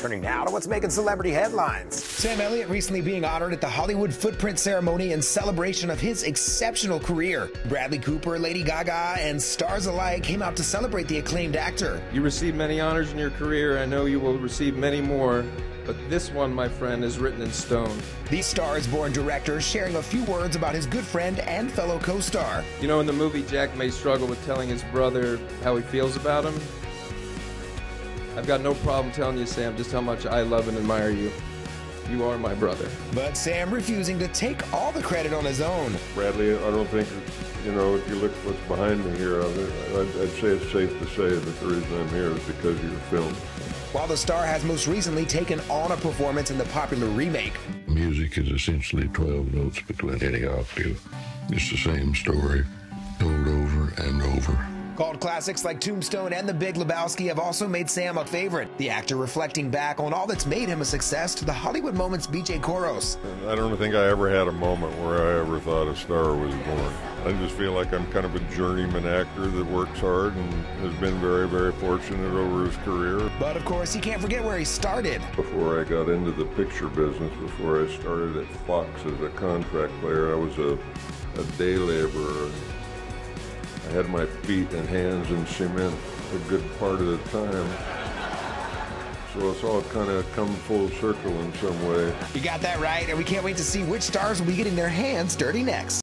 Turning now to what's making celebrity headlines. Sam Elliott recently being honored at the Hollywood Footprint ceremony in celebration of his exceptional career. Bradley Cooper, Lady Gaga, and stars alike came out to celebrate the acclaimed actor. You received many honors in your career. I know you will receive many more. But this one, my friend, is written in stone. The Stars Born director sharing a few words about his good friend and fellow co star. You know, in the movie, Jack may struggle with telling his brother how he feels about him. I've got no problem telling you, Sam, just how much I love and admire you. You are my brother. But Sam refusing to take all the credit on his own. Bradley, I don't think, you know, if you look what's behind me here, I'd, I'd say it's safe to say that the reason I'm here is because of your film. While the star has most recently taken on a performance in the popular remake. Music is essentially 12 notes between any octave. It's the same story, told over and over. Cult classics like Tombstone and The Big Lebowski have also made Sam a favorite. The actor reflecting back on all that's made him a success to the Hollywood Moments BJ Korros. I don't think I ever had a moment where I ever thought a star was born. I just feel like I'm kind of a journeyman actor that works hard and has been very, very fortunate over his career. But of course, he can't forget where he started. Before I got into the picture business, before I started at Fox as a contract player, I was a, a day laborer. I had my feet and hands in cement a good part of the time. So it's all kind of come full circle in some way. You got that right, and we can't wait to see which stars will be getting their hands dirty next.